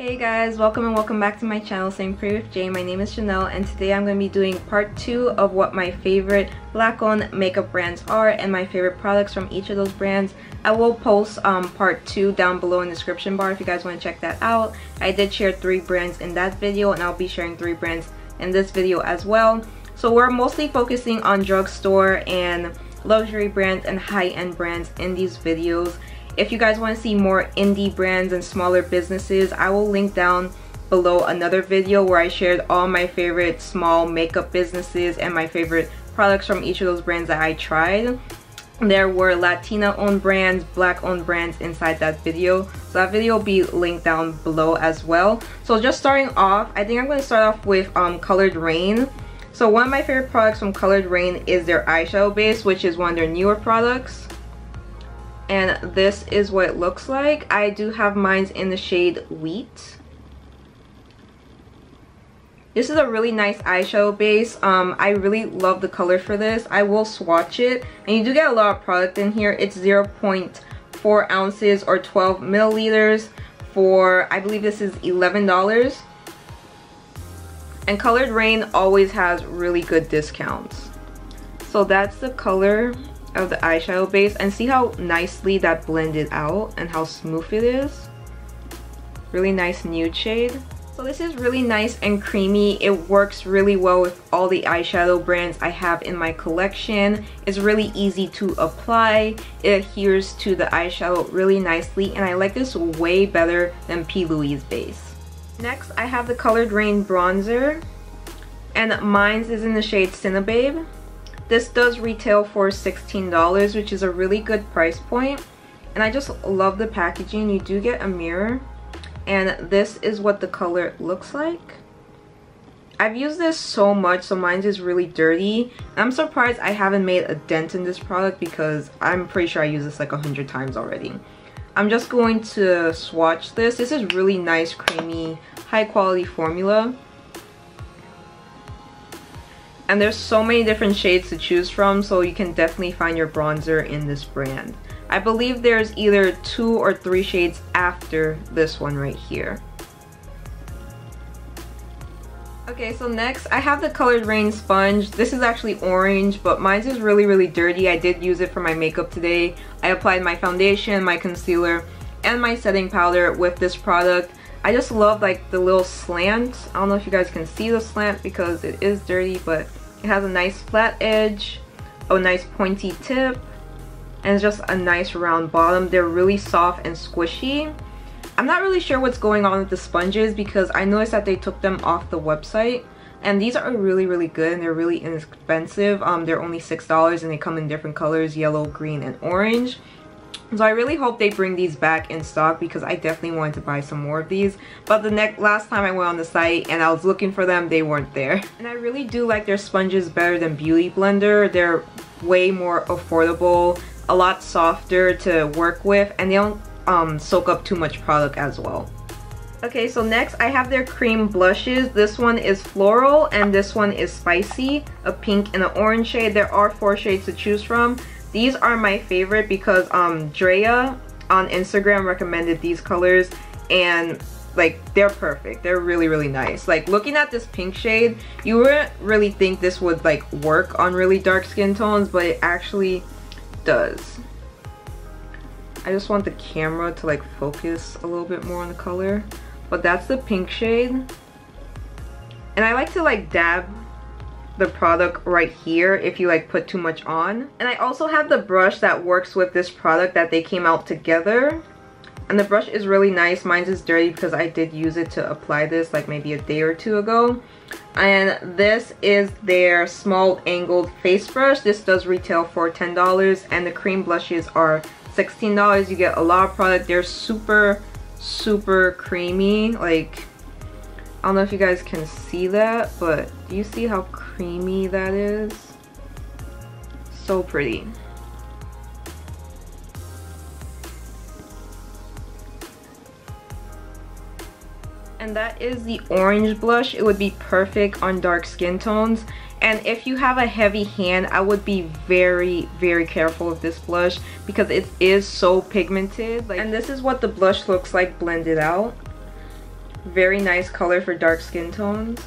Hey guys, welcome and welcome back to my channel, Sitting Pretty with Jay. My name is Janelle and today I'm going to be doing part 2 of what my favorite black owned makeup brands are and my favorite products from each of those brands. I will post um, part 2 down below in the description bar if you guys want to check that out. I did share 3 brands in that video and I'll be sharing 3 brands in this video as well. So we're mostly focusing on drugstore and luxury brands and high-end brands in these videos if you guys want to see more indie brands and smaller businesses, I will link down below another video where I shared all my favorite small makeup businesses and my favorite products from each of those brands that I tried. There were Latina owned brands, black owned brands inside that video. So that video will be linked down below as well. So just starting off, I think I'm going to start off with um, Coloured Raine. So one of my favorite products from Coloured Raine is their eyeshadow base, which is one of their newer products and this is what it looks like. I do have mine in the shade Wheat. This is a really nice eyeshadow base. Um, I really love the color for this. I will swatch it. And you do get a lot of product in here. It's 0.4 ounces or 12 milliliters for, I believe this is $11. And Coloured Raine always has really good discounts. So that's the color of the eyeshadow base and see how nicely that blended out and how smooth it is. Really nice nude shade. So this is really nice and creamy. It works really well with all the eyeshadow brands I have in my collection. It's really easy to apply. It adheres to the eyeshadow really nicely and I like this way better than P. Louise base. Next, I have the Coloured Raine bronzer and mine is in the shade Cinebabe. This does retail for $16, which is a really good price point. And I just love the packaging. You do get a mirror. And this is what the color looks like. I've used this so much, so mine is really dirty. I'm surprised I haven't made a dent in this product because I'm pretty sure I use this like a hundred times already. I'm just going to swatch this. This is really nice, creamy, high quality formula. And there's so many different shades to choose from, so you can definitely find your bronzer in this brand. I believe there's either two or three shades after this one right here. Okay, so next I have the Coloured Raine sponge. This is actually orange, but mine is really, really dirty. I did use it for my makeup today. I applied my foundation, my concealer, and my setting powder with this product. I just love like the little slant. I don't know if you guys can see the slant because it is dirty, but it has a nice flat edge, a nice pointy tip, and just a nice round bottom. They're really soft and squishy. I'm not really sure what's going on with the sponges because I noticed that they took them off the website. And these are really, really good and they're really inexpensive. Um, they're only $6 and they come in different colors, yellow, green, and orange. So I really hope they bring these back in stock because I definitely wanted to buy some more of these. But the next last time I went on the site and I was looking for them, they weren't there. And I really do like their sponges better than Beauty Blender. They're way more affordable, a lot softer to work with, and they don't um, soak up too much product as well. Okay, so next I have their cream blushes. This one is floral and this one is spicy, a pink and an orange shade. There are four shades to choose from. These are my favorite because um, Drea on Instagram recommended these colors and like they're perfect. They're really really nice. Like looking at this pink shade you wouldn't really think this would like work on really dark skin tones but it actually does. I just want the camera to like focus a little bit more on the color but that's the pink shade. And I like to like dab the product right here if you like put too much on. And I also have the brush that works with this product that they came out together. And the brush is really nice. Mine is dirty because I did use it to apply this like maybe a day or two ago. And this is their small angled face brush. This does retail for $10 and the cream blushes are $16. You get a lot of product. They're super, super creamy. Like, I don't know if you guys can see that, but do you see how creamy that is. So pretty. And that is the orange blush. It would be perfect on dark skin tones. And if you have a heavy hand, I would be very, very careful with this blush because it is so pigmented. Like, and this is what the blush looks like blended out. Very nice color for dark skin tones.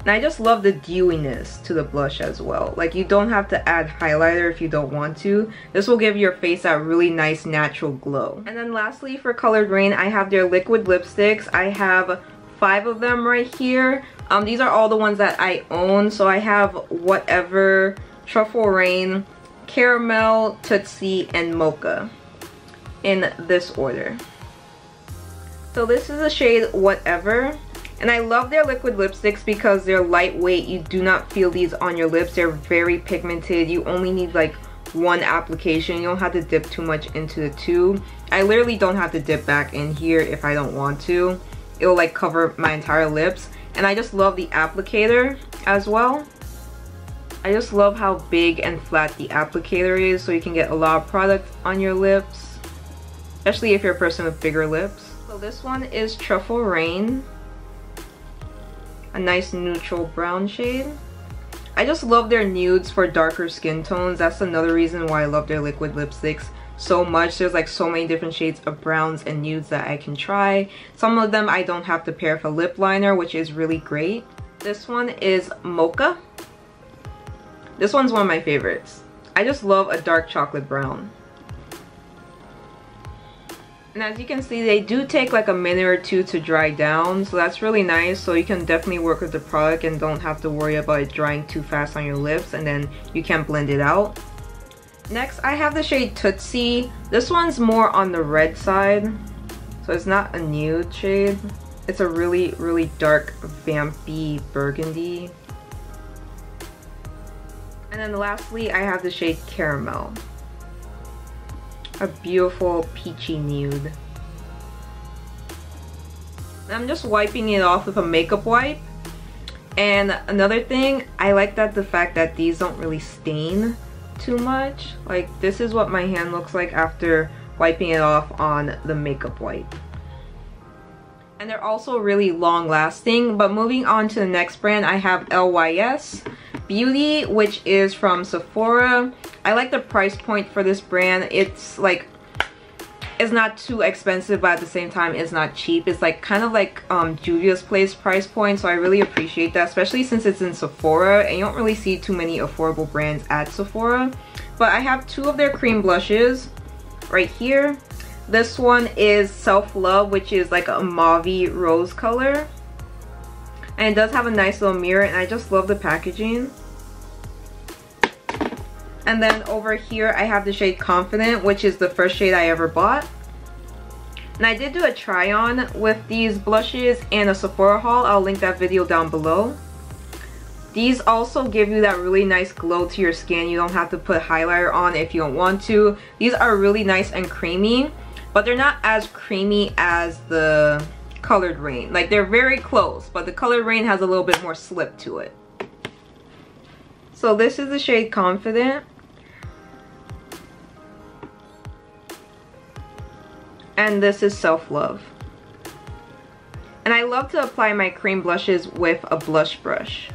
And I just love the dewiness to the blush as well. Like you don't have to add highlighter if you don't want to. This will give your face that really nice natural glow. And then lastly for Coloured Raine, I have their liquid lipsticks. I have five of them right here. Um, these are all the ones that I own. So I have whatever, Truffle Rain, Caramel, Tootsie, and Mocha in this order. So this is the shade Whatever. And I love their liquid lipsticks because they're lightweight. You do not feel these on your lips. They're very pigmented. You only need like one application. You don't have to dip too much into the tube. I literally don't have to dip back in here if I don't want to. It'll like cover my entire lips. And I just love the applicator as well. I just love how big and flat the applicator is so you can get a lot of product on your lips. Especially if you're a person with bigger lips. So this one is Truffle Rain a nice neutral brown shade. I just love their nudes for darker skin tones. That's another reason why I love their liquid lipsticks so much. There's like so many different shades of browns and nudes that I can try. Some of them I don't have to pair with a lip liner, which is really great. This one is Mocha. This one's one of my favorites. I just love a dark chocolate brown. And as you can see, they do take like a minute or two to dry down, so that's really nice. So you can definitely work with the product and don't have to worry about it drying too fast on your lips and then you can't blend it out. Next, I have the shade Tootsie. This one's more on the red side, so it's not a nude shade. It's a really, really dark vampy burgundy. And then lastly, I have the shade Caramel a beautiful peachy nude. I'm just wiping it off with a makeup wipe. And another thing, I like that the fact that these don't really stain too much. Like this is what my hand looks like after wiping it off on the makeup wipe. And they're also really long lasting. But moving on to the next brand, I have LYS Beauty, which is from Sephora. I like the price point for this brand. It's like it's not too expensive but at the same time it's not cheap. It's like kind of like um juvia's place price point so i really appreciate that especially since it's in sephora and you don't really see too many affordable brands at sephora. But i have two of their cream blushes right here. This one is self love which is like a mauve rose color. And it does have a nice little mirror and i just love the packaging and then over here, I have the shade Confident, which is the first shade I ever bought. And I did do a try on with these blushes and a Sephora haul. I'll link that video down below. These also give you that really nice glow to your skin. You don't have to put highlighter on if you don't want to. These are really nice and creamy, but they're not as creamy as the Coloured Raine. Like they're very close, but the Coloured Raine has a little bit more slip to it. So this is the shade Confident. And this is Self Love. And I love to apply my cream blushes with a blush brush.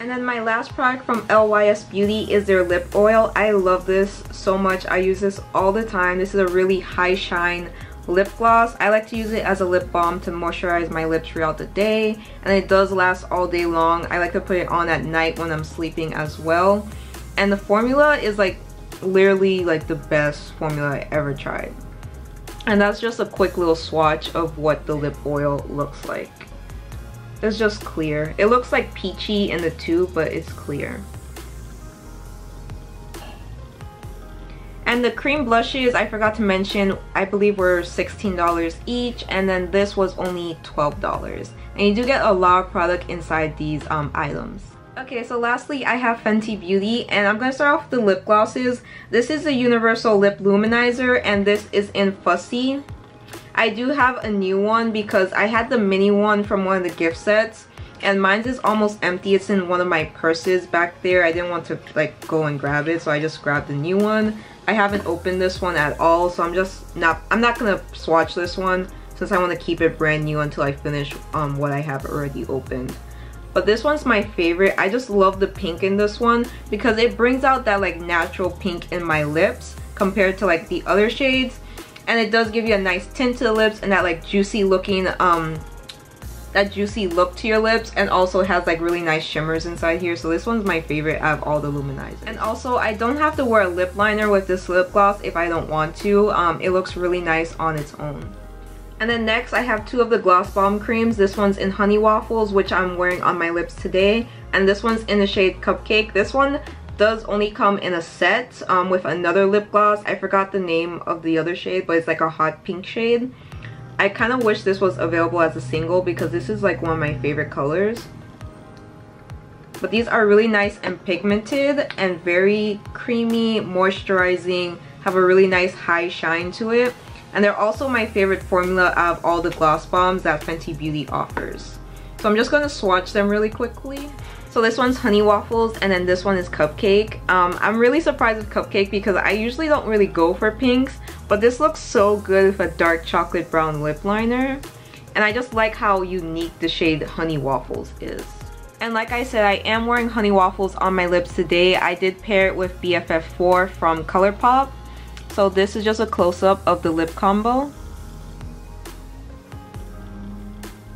And then my last product from LYS Beauty is their lip oil. I love this so much. I use this all the time. This is a really high shine lip gloss. I like to use it as a lip balm to moisturize my lips throughout the day and it does last all day long. I like to put it on at night when I'm sleeping as well. And the formula is like literally like the best formula I ever tried. And that's just a quick little swatch of what the lip oil looks like. It's just clear. It looks like peachy in the tube, but it's clear. And the cream blushes, I forgot to mention, I believe were $16 each. And then this was only $12. And you do get a lot of product inside these um, items. Okay, so lastly, I have Fenty Beauty, and I'm going to start off with the lip glosses. This is the Universal Lip Luminizer, and this is in Fussy. I do have a new one because I had the mini one from one of the gift sets, and mine is almost empty. It's in one of my purses back there. I didn't want to like go and grab it, so I just grabbed the new one. I haven't opened this one at all, so I'm just not, I'm not gonna swatch this one since I want to keep it brand new until I finish um, what I have already opened. But this one's my favorite. I just love the pink in this one because it brings out that like natural pink in my lips compared to like the other shades. and it does give you a nice tint to the lips and that like juicy looking um that juicy look to your lips and also has like really nice shimmers inside here so this one's my favorite out of all the luminizers and also I don't have to wear a lip liner with this lip gloss if I don't want to um, it looks really nice on its own and then next I have two of the Gloss Bomb creams. This one's in Honey Waffles, which I'm wearing on my lips today. And this one's in the shade Cupcake. This one does only come in a set um, with another lip gloss. I forgot the name of the other shade, but it's like a hot pink shade. I kind of wish this was available as a single because this is like one of my favorite colors. But these are really nice and pigmented and very creamy, moisturizing, have a really nice high shine to it. And they're also my favorite formula out of all the gloss bombs that Fenty Beauty offers. So I'm just going to swatch them really quickly. So this one's Honey Waffles and then this one is Cupcake. Um, I'm really surprised with Cupcake because I usually don't really go for pinks, but this looks so good with a dark chocolate brown lip liner. And I just like how unique the shade Honey Waffles is. And like I said, I am wearing Honey Waffles on my lips today. I did pair it with BFF4 from ColourPop. So this is just a close-up of the lip combo.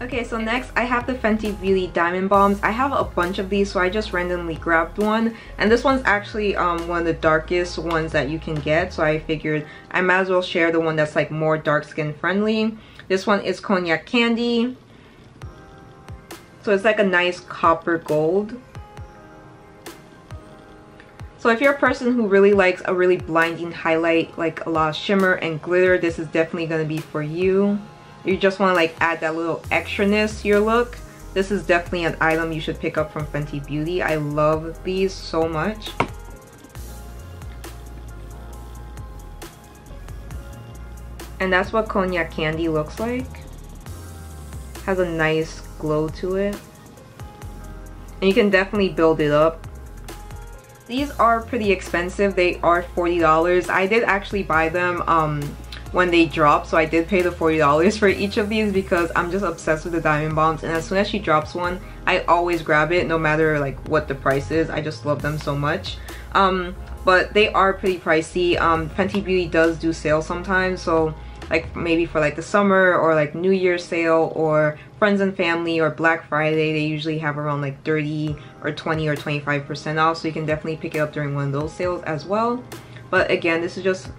Okay, so next I have the Fenty Beauty Diamond Bombs. I have a bunch of these, so I just randomly grabbed one. And this one's actually um, one of the darkest ones that you can get, so I figured I might as well share the one that's like more dark skin friendly. This one is Cognac Candy. So it's like a nice copper gold. So if you're a person who really likes a really blinding highlight, like a lot of shimmer and glitter, this is definitely going to be for you. You just want to like add that little extraness to your look. This is definitely an item you should pick up from Fenty Beauty. I love these so much. And that's what cognac candy looks like. Has a nice glow to it. And you can definitely build it up these are pretty expensive. They are $40 I did actually buy them um when they drop so I did pay the $40 for each of these because I'm just obsessed with the diamond bombs and as soon as she drops one I always grab it no matter like what the price is. I just love them so much. Um, but they are pretty pricey. Um, Fenty Beauty does do sales sometimes so like maybe for like the summer or like New Year's sale or friends and family or Black Friday they usually have around like 30 or 20 or 25% off so you can definitely pick it up during one of those sales as well but again this is just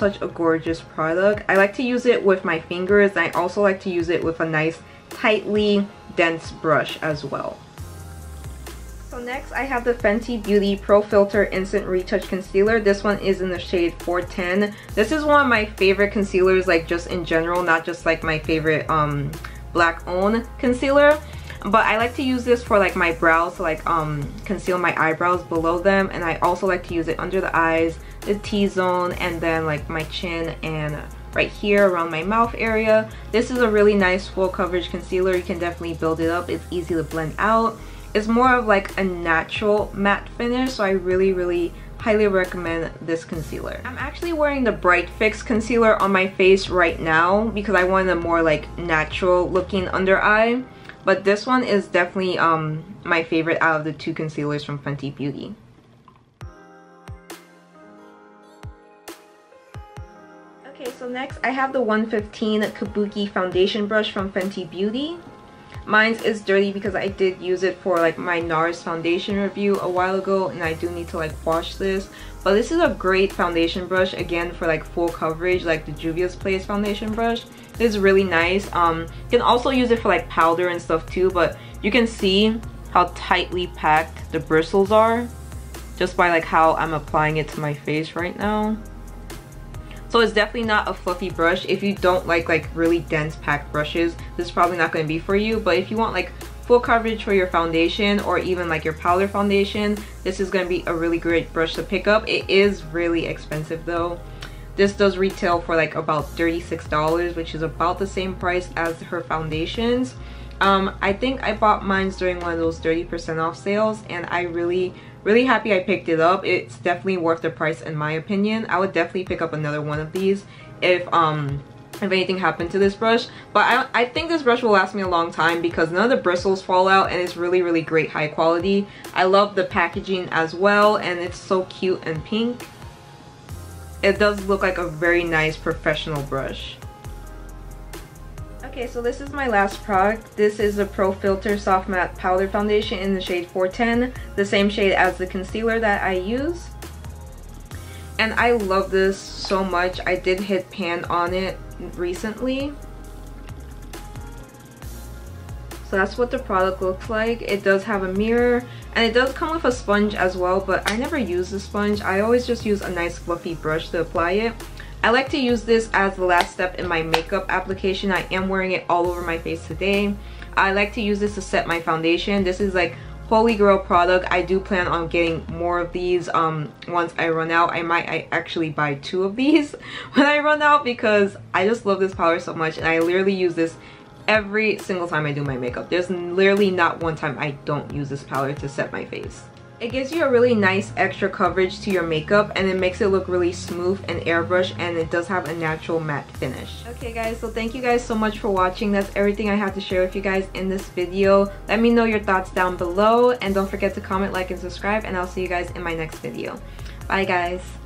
such a gorgeous product. I like to use it with my fingers. I also like to use it with a nice tightly dense brush as well. So next I have the Fenty Beauty Pro Filt'r Instant Retouch Concealer. This one is in the shade 410. This is one of my favorite concealers like just in general, not just like my favorite um, black owned concealer. But I like to use this for like my brows to like um, conceal my eyebrows below them and I also like to use it under the eyes the T-zone and then like my chin and right here around my mouth area. This is a really nice full coverage concealer. You can definitely build it up. It's easy to blend out. It's more of like a natural matte finish so I really really highly recommend this concealer. I'm actually wearing the Bright Fix concealer on my face right now because I want a more like natural looking under eye. But this one is definitely um, my favorite out of the two concealers from Fenty Beauty. Okay, so next I have the 115 Kabuki foundation brush from Fenty Beauty. Mine is dirty because I did use it for like my NARS foundation review a while ago and I do need to like wash this. But this is a great foundation brush again for like full coverage like the Juvia's Place foundation brush. This is really nice. Um, you can also use it for like powder and stuff too but you can see how tightly packed the bristles are just by like how I'm applying it to my face right now. So it's definitely not a fluffy brush. If you don't like like really dense packed brushes, this is probably not going to be for you. But if you want like full coverage for your foundation or even like your powder foundation, this is going to be a really great brush to pick up. It is really expensive though. This does retail for like about $36, which is about the same price as her foundations. Um, I think I bought mine during one of those 30% off sales and I really really happy I picked it up. It's definitely worth the price in my opinion. I would definitely pick up another one of these if um if anything happened to this brush but I, I think this brush will last me a long time because none of the bristles fall out and it's really really great high quality I love the packaging as well and it's so cute and pink it does look like a very nice professional brush. Okay, so this is my last product. This is a Pro Filt'r Soft Matte Powder Foundation in the shade 410, the same shade as the concealer that I use. And I love this so much. I did hit pan on it recently. So that's what the product looks like. It does have a mirror and it does come with a sponge as well, but I never use the sponge. I always just use a nice fluffy brush to apply it. I like to use this as the last step in my makeup application. I am wearing it all over my face today. I like to use this to set my foundation. This is like holy grail product i do plan on getting more of these um once i run out i might I actually buy two of these when i run out because i just love this powder so much and i literally use this every single time I do my makeup. There's literally not one time I don't use this powder to set my face. It gives you a really nice extra coverage to your makeup and it makes it look really smooth and airbrush and it does have a natural matte finish. Okay guys, so thank you guys so much for watching. That's everything I have to share with you guys in this video. Let me know your thoughts down below and don't forget to comment, like, and subscribe and I'll see you guys in my next video. Bye guys.